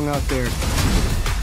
wrong out there.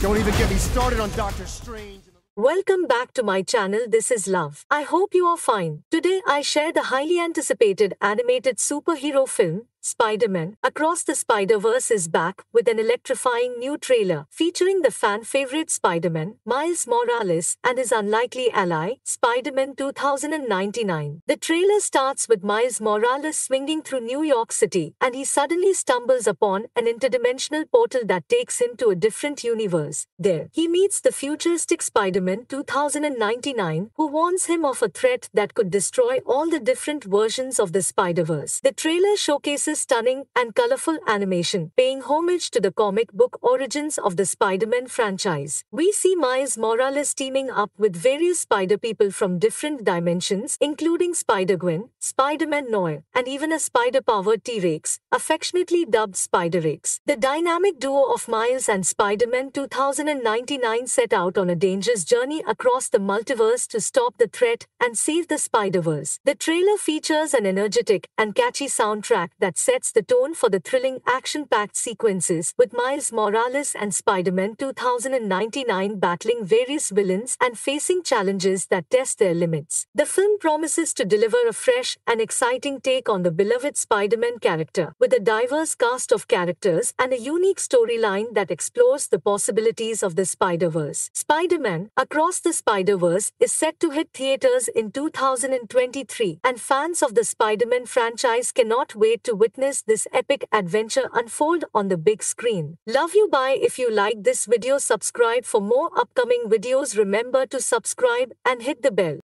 Don't even get me started on Doctor Strange. Welcome back to my channel This is Love. I hope you are fine. Today I share the highly anticipated animated superhero film, Spider-Man Across the Spider-Verse is back with an electrifying new trailer featuring the fan favorite Spider-Man, Miles Morales, and his unlikely ally, Spider-Man 2099. The trailer starts with Miles Morales swinging through New York City, and he suddenly stumbles upon an interdimensional portal that takes him to a different universe. There, he meets the futuristic Spider-Man 2099, who warns him of a threat that could destroy all the different versions of the Spider-Verse. The trailer showcases stunning and colorful animation, paying homage to the comic book origins of the Spider-Man franchise. We see Miles Morales teaming up with various Spider people from different dimensions, including Spider-Gwen, Spider-Man Noir, and even a spider-powered T-Rex, affectionately dubbed Spider-Rex. The dynamic duo of Miles and Spider-Man 2099 set out on a dangerous journey across the multiverse to stop the threat and save the Spider-Verse. The trailer features an energetic and catchy soundtrack that sets the tone for the thrilling action-packed sequences with Miles Morales and Spider-Man 2099 battling various villains and facing challenges that test their limits. The film promises to deliver a fresh and exciting take on the beloved Spider-Man character with a diverse cast of characters and a unique storyline that explores the possibilities of the Spider-Verse. Spider-Man Across the Spider-Verse is set to hit theaters in 2023 and fans of the Spider-Man franchise cannot wait to witness this epic adventure unfold on the big screen. Love you bye if you like this video subscribe for more upcoming videos remember to subscribe and hit the bell.